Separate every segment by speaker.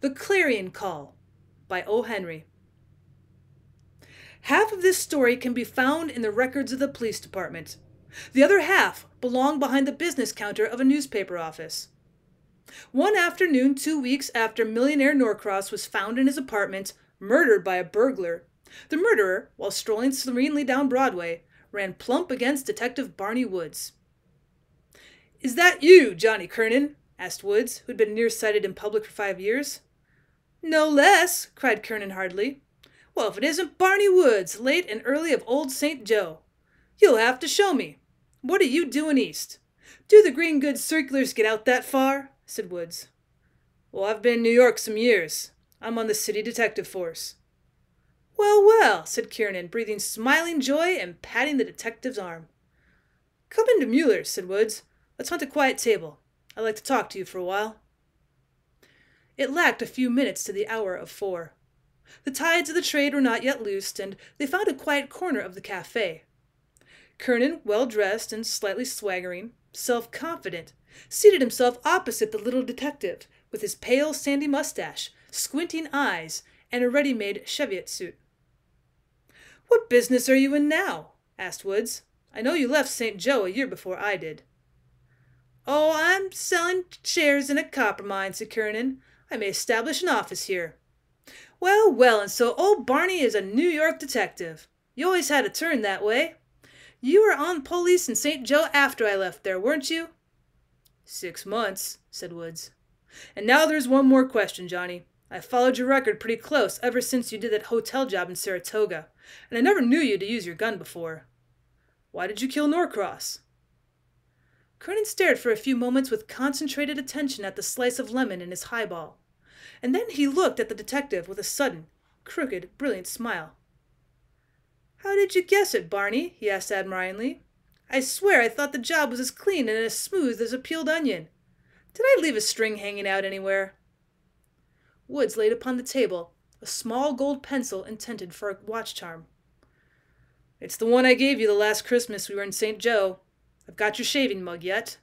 Speaker 1: The Clarion Call by O. Henry. Half of this story can be found in the records of the police department. The other half belong behind the business counter of a newspaper office. One afternoon, two weeks after millionaire Norcross was found in his apartment, murdered by a burglar, the murderer, while strolling serenely down Broadway, ran plump against Detective Barney Woods. Is that you, Johnny Kernan? Asked Woods, who'd been nearsighted in public for five years. No less, cried Kernan heartily. Well, if it isn't Barney Woods, late and early of Old St. Joe. You'll have to show me. What are you doing east? Do the green goods circulars get out that far? said Woods. Well, I've been in New York some years. I'm on the city detective force. Well, well, said Kernan, breathing smiling joy and patting the detective's arm. Come into Mueller's, said Woods. Let's hunt a quiet table. I'd like to talk to you for a while. It lacked a few minutes to the hour of four. The tides of the trade were not yet loosed, and they found a quiet corner of the cafe. Kernan, well dressed and slightly swaggering, self confident, seated himself opposite the little detective, with his pale, sandy mustache, squinting eyes, and a ready made cheviot suit. What business are you in now? asked Woods. I know you left St. Joe a year before I did. Oh, I'm selling shares in a copper mine, said Kernan. I may establish an office here. Well, well, and so old Barney is a New York detective. You always had a turn that way. You were on police in St. Joe after I left there, weren't you? Six months, said Woods. And now there's one more question, Johnny. I followed your record pretty close ever since you did that hotel job in Saratoga, and I never knew you to use your gun before. Why did you kill Norcross? Kernan stared for a few moments with concentrated attention at the slice of lemon in his highball, and then he looked at the detective with a sudden, crooked, brilliant smile. How did you guess it, Barney? he asked admiringly. I swear I thought the job was as clean and as smooth as a peeled onion. Did I leave a string hanging out anywhere? Woods laid upon the table a small gold pencil intended for a watch charm. It's the one I gave you the last Christmas we were in St. Joe. I've got your shaving mug yet.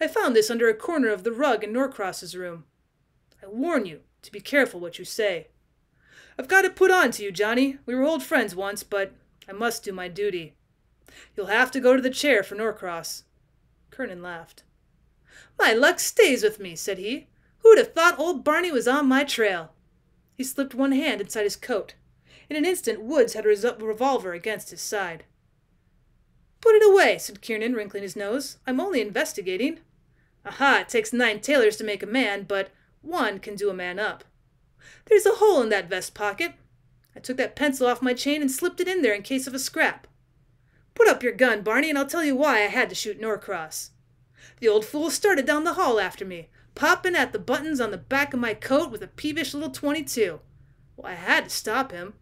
Speaker 1: I found this under a corner of the rug in Norcross's room. I warn you to be careful what you say. I've got it put on to you, Johnny. We were old friends once, but I must do my duty. You'll have to go to the chair for Norcross. Kernan laughed. My luck stays with me, said he. Who'd have thought old Barney was on my trail? He slipped one hand inside his coat. In an instant, Woods had a revolver against his side. Put it away, said Kernan, wrinkling his nose. I'm only investigating. Aha, it takes nine tailors to make a man, but one can do a man up. There's a hole in that vest pocket. I took that pencil off my chain and slipped it in there in case of a scrap. Put up your gun, Barney, and I'll tell you why I had to shoot Norcross. The old fool started down the hall after me, popping at the buttons on the back of my coat with a peevish little 22. Well, I had to stop him.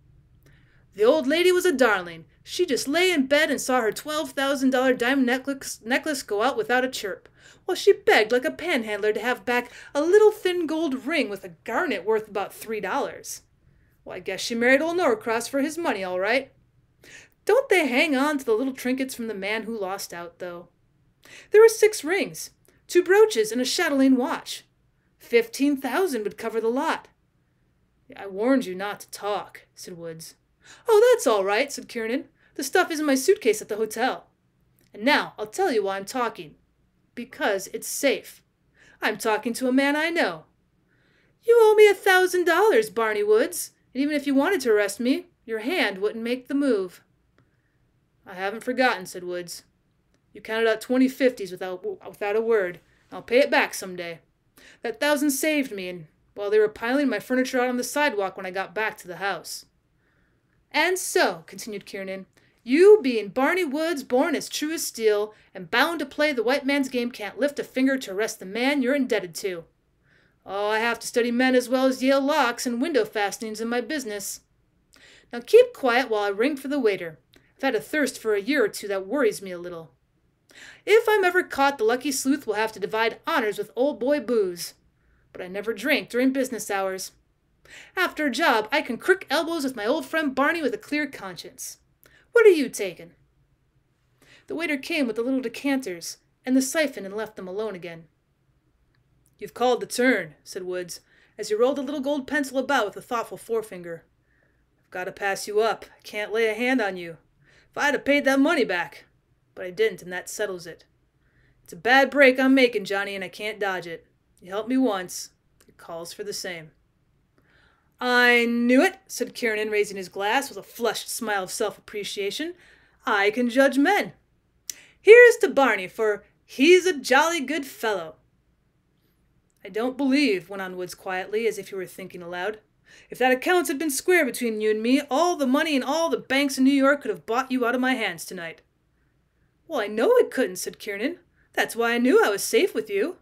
Speaker 1: The old lady was a darling. She just lay in bed and saw her $12,000 diamond necklace, necklace go out without a chirp, while she begged like a panhandler to have back a little thin gold ring with a garnet worth about $3. Well, I guess she married old Norcross for his money, all right. Don't they hang on to the little trinkets from the man who lost out, though? There were six rings, two brooches, and a chatelaine watch. Fifteen thousand would cover the lot. I warned you not to talk, said Woods. Oh, that's all right, said Kernan. The stuff is in my suitcase at the hotel. And now I'll tell you why I'm talking. Because it's safe. I'm talking to a man I know. You owe me a thousand dollars, Barney Woods, and even if you wanted to arrest me, your hand wouldn't make the move. I haven't forgotten, said Woods. You counted out twenty fifties without without a word. I'll pay it back some day. That thousand saved me, and while they were piling my furniture out on the sidewalk when I got back to the house. And so, continued Kernan, you, being Barney Woods, born as true as steel, and bound to play the white man's game, can't lift a finger to arrest the man you're indebted to. Oh, I have to study men as well as Yale locks and window fastenings in my business. Now keep quiet while I ring for the waiter. I've had a thirst for a year or two that worries me a little. If I'm ever caught, the lucky sleuth will have to divide honors with old boy Booze. But I never drink during business hours. After a job, I can crick elbows with my old friend Barney with a clear conscience. What are you taking? The waiter came with the little decanters and the siphon and left them alone again. You've called the turn, said Woods, as he rolled a little gold pencil about with a thoughtful forefinger. I've got to pass you up. I can't lay a hand on you. If I'd have paid that money back. But I didn't, and that settles it. It's a bad break I'm making, Johnny, and I can't dodge it. You helped me once. It calls for the same. I knew it, said Kernan, raising his glass with a flushed smile of self appreciation. I can judge men. Here's to Barney, for he's a jolly good fellow. I don't believe, went on Woods quietly, as if he were thinking aloud. If that accounts had been square between you and me, all the money in all the banks in New York could have bought you out of my hands tonight. Well, I know it couldn't, said Kernan. That's why I knew I was safe with you.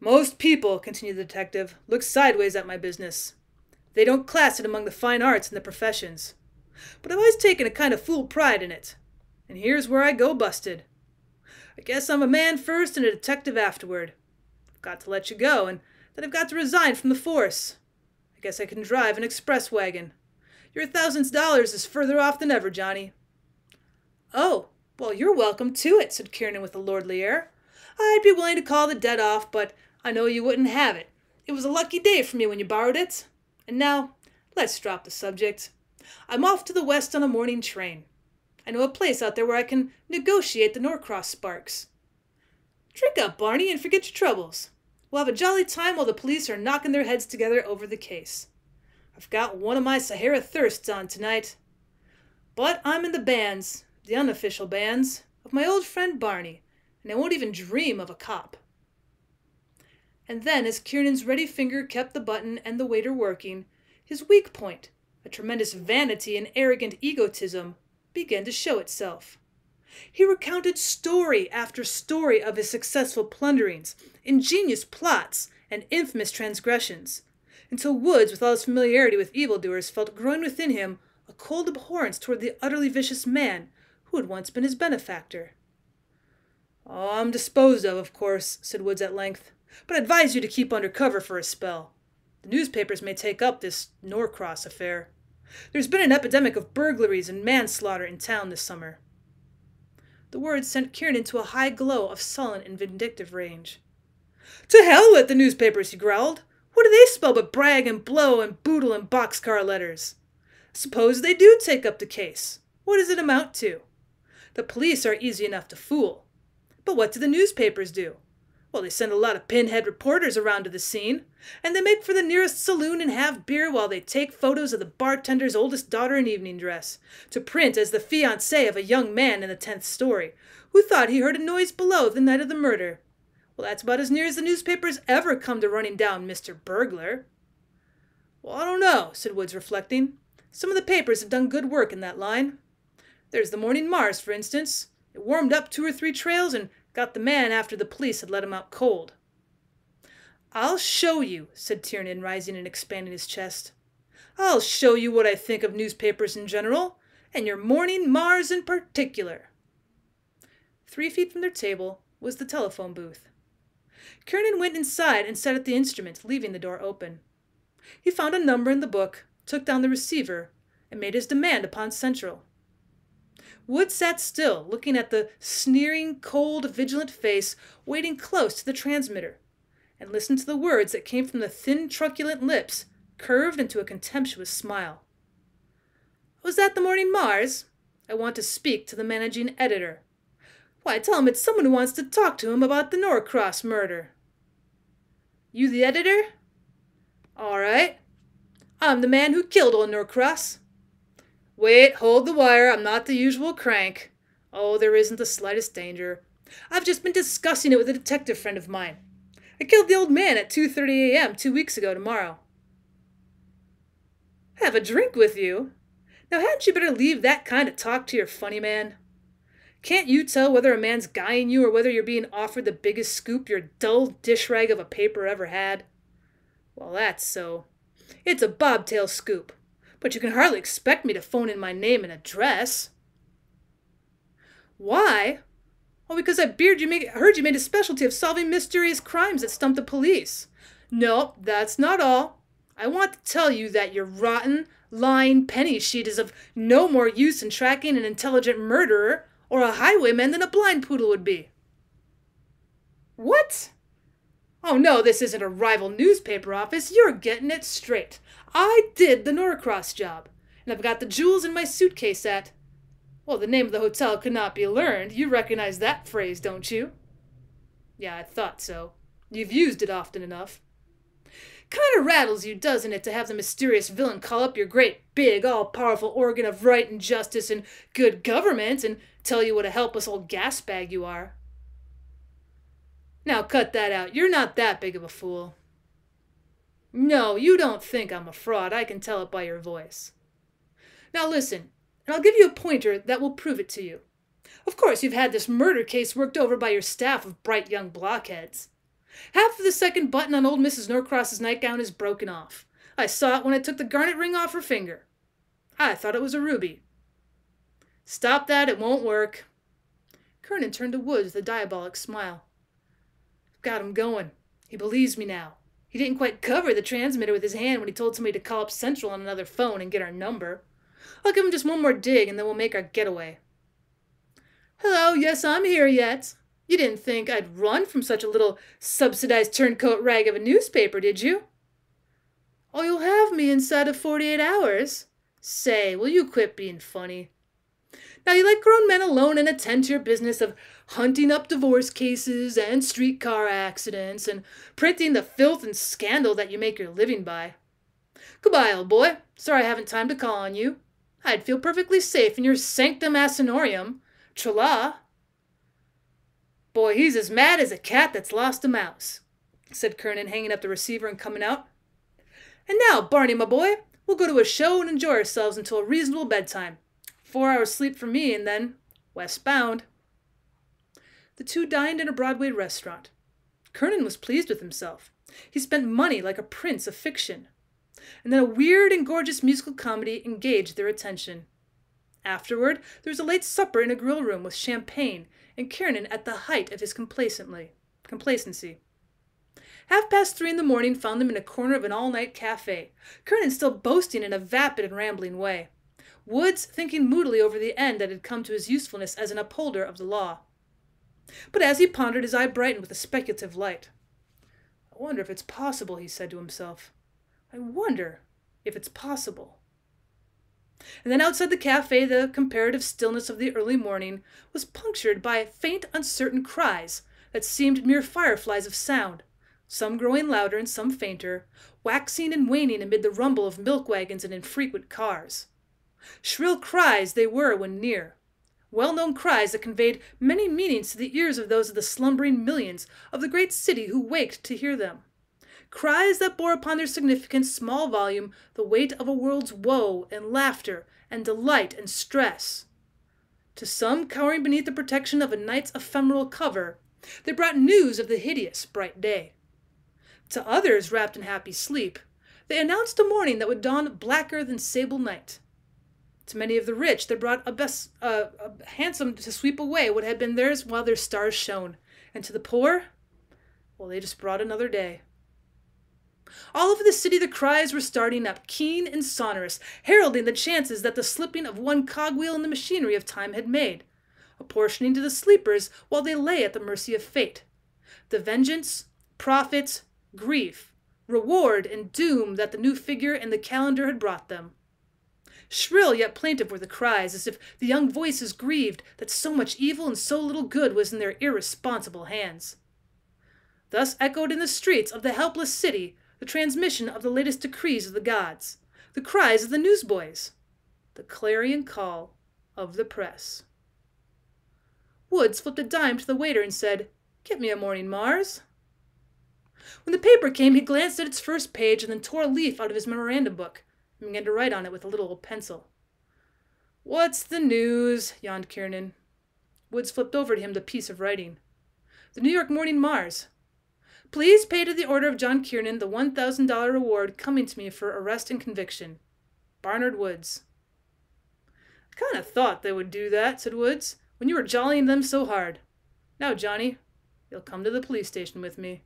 Speaker 1: Most people, continued the detective, look sideways at my business. They don't class it among the fine arts and the professions. But I've always taken a kind of fool pride in it. And here's where I go busted. I guess I'm a man first and a detective afterward. I've got to let you go, and then I've got to resign from the force. I guess I can drive an express wagon. Your thousand dollars is further off than ever, Johnny. Oh, well, you're welcome to it, said Kernan with a lordly air. I'd be willing to call the debt off, but I know you wouldn't have it. It was a lucky day for me when you borrowed it. And now, let's drop the subject. I'm off to the west on a morning train. I know a place out there where I can negotiate the Norcross sparks. Drink up, Barney, and forget your troubles. We'll have a jolly time while the police are knocking their heads together over the case. I've got one of my Sahara thirsts on tonight. But I'm in the bands, the unofficial bands, of my old friend Barney, and I won't even dream of a cop. And then, as Kernan's ready finger kept the button and the waiter working, his weak point, a tremendous vanity and arrogant egotism, began to show itself. He recounted story after story of his successful plunderings, ingenious plots, and infamous transgressions, until Woods, with all his familiarity with evildoers, felt growing within him a cold abhorrence toward the utterly vicious man who had once been his benefactor. Oh, I'm disposed of, of course, said Woods at length, but advise you to keep under cover for a spell. The newspapers may take up this Norcross affair. There's been an epidemic of burglaries and manslaughter in town this summer. The words sent Kernan to a high glow of sullen and vindictive rage. To hell with the newspapers, he growled. What do they spell but brag and blow and boodle and boxcar letters? Suppose they do take up the case. What does it amount to? The police are easy enough to fool. But what do the newspapers do? Well, they send a lot of pinhead reporters around to the scene, and they make for the nearest saloon and have beer while they take photos of the bartender's oldest daughter in evening dress, to print as the fiancée of a young man in the tenth story, who thought he heard a noise below the night of the murder. Well, that's about as near as the newspapers ever come to running down Mr. Burglar. Well, I don't know, said Woods, reflecting. Some of the papers have done good work in that line. There's the Morning Mars, for instance. It warmed up two or three trails and Got the man after the police had let him out cold. I'll show you, said Kernan, rising and expanding his chest. I'll show you what I think of newspapers in general, and your Morning Mars in particular. Three feet from their table was the telephone booth. Kernan went inside and sat at the instrument, leaving the door open. He found a number in the book, took down the receiver, and made his demand upon Central. Wood sat still, looking at the sneering, cold, vigilant face waiting close to the transmitter, and listened to the words that came from the thin, truculent lips, curved into a contemptuous smile. Was that the Morning Mars? I want to speak to the managing editor. Why, tell him it's someone who wants to talk to him about the Norcross murder. You the editor? All right. I'm the man who killed old Norcross. Wait, hold the wire. I'm not the usual crank. Oh, there isn't the slightest danger. I've just been discussing it with a detective friend of mine. I killed the old man at 2:30 a.m. 2 weeks ago tomorrow. Have a drink with you? Now hadn't you better leave that kind of talk to your funny man? Can't you tell whether a man's guying you or whether you're being offered the biggest scoop your dull dish rag of a paper ever had? Well, that's so. It's a bobtail scoop but you can hardly expect me to phone in my name and address. Why? Well, because I you make, heard you made a specialty of solving mysterious crimes that stump the police. No, that's not all. I want to tell you that your rotten, lying penny sheet is of no more use in tracking an intelligent murderer or a highwayman than a blind poodle would be. What? Oh no, this isn't a rival newspaper office. You're getting it straight. I did the Norcross job, and I've got the jewels in my suitcase at. Well, the name of the hotel could not be learned. You recognize that phrase, don't you? Yeah, I thought so. You've used it often enough. Kind of rattles you, doesn't it, to have the mysterious villain call up your great, big, all powerful organ of right and justice and good government and tell you what a helpless old gas bag you are? Now cut that out. You're not that big of a fool. No, you don't think I'm a fraud. I can tell it by your voice. Now listen, and I'll give you a pointer that will prove it to you. Of course, you've had this murder case worked over by your staff of bright young blockheads. Half of the second button on old Mrs. Norcross's nightgown is broken off. I saw it when I took the garnet ring off her finger. I thought it was a ruby. Stop that, it won't work. Kernan turned to Woods with a diabolic smile. Got him going. He believes me now. He didn't quite cover the transmitter with his hand when he told somebody to call up Central on another phone and get our number. I'll give him just one more dig and then we'll make our getaway. Hello, yes, I'm here yet. You didn't think I'd run from such a little subsidized turncoat rag of a newspaper, did you? Oh, you'll have me inside of 48 hours. Say, will you quit being funny? Now, you let grown men alone and attend to your business of hunting up divorce cases and streetcar accidents and printing the filth and scandal that you make your living by. Goodbye, old boy. Sorry I haven't time to call on you. I'd feel perfectly safe in your sanctum asinorum. Trela. Boy, he's as mad as a cat that's lost a mouse, said Kernan, hanging up the receiver and coming out. And now, Barney, my boy, we'll go to a show and enjoy ourselves until a reasonable bedtime. Four hours sleep for me, and then westbound. The two dined in a Broadway restaurant. Kernan was pleased with himself. He spent money like a prince of fiction. And then a weird and gorgeous musical comedy engaged their attention. Afterward, there was a late supper in a grill room with champagne, and Kernan at the height of his complacently complacency. Half past three in the morning found them in a corner of an all-night cafe, Kernan still boasting in a vapid and rambling way. Woods thinking moodily over the end that had come to his usefulness as an upholder of the law. But as he pondered, his eye brightened with a speculative light. I wonder if it's possible, he said to himself. I wonder if it's possible. And then outside the cafe, the comparative stillness of the early morning was punctured by faint, uncertain cries that seemed mere fireflies of sound, some growing louder and some fainter, waxing and waning amid the rumble of milk wagons and infrequent cars. Shrill cries they were when near, well known cries that conveyed many meanings to the ears of those of the slumbering millions of the great city who waked to hear them. Cries that bore upon their significant small volume the weight of a world's woe and laughter and delight and stress. To some cowering beneath the protection of a night's ephemeral cover, they brought news of the hideous bright day. To others wrapped in happy sleep, they announced a morning that would dawn blacker than sable night. To many of the rich, they brought a, best, uh, a hansom to sweep away what had been theirs while their stars shone. And to the poor, well, they just brought another day. All over the city, the cries were starting up, keen and sonorous, heralding the chances that the slipping of one cogwheel in the machinery of time had made, apportioning to the sleepers while they lay at the mercy of fate. The vengeance, profits, grief, reward, and doom that the new figure in the calendar had brought them. Shrill yet plaintive were the cries, as if the young voices grieved that so much evil and so little good was in their irresponsible hands. Thus echoed in the streets of the helpless city the transmission of the latest decrees of the gods, the cries of the newsboys, the clarion call of the press. Woods flipped a dime to the waiter and said, Get me a morning Mars. When the paper came, he glanced at its first page and then tore a leaf out of his memorandum book and began to write on it with a little old pencil. What's the news? yawned Kernan. Woods flipped over to him the piece of writing. The New York Morning Mars. Please pay to the order of John Kernan the $1,000 reward coming to me for arrest and conviction. Barnard Woods. I kind of thought they would do that, said Woods, when you were jollying them so hard. Now, Johnny, you'll come to the police station with me.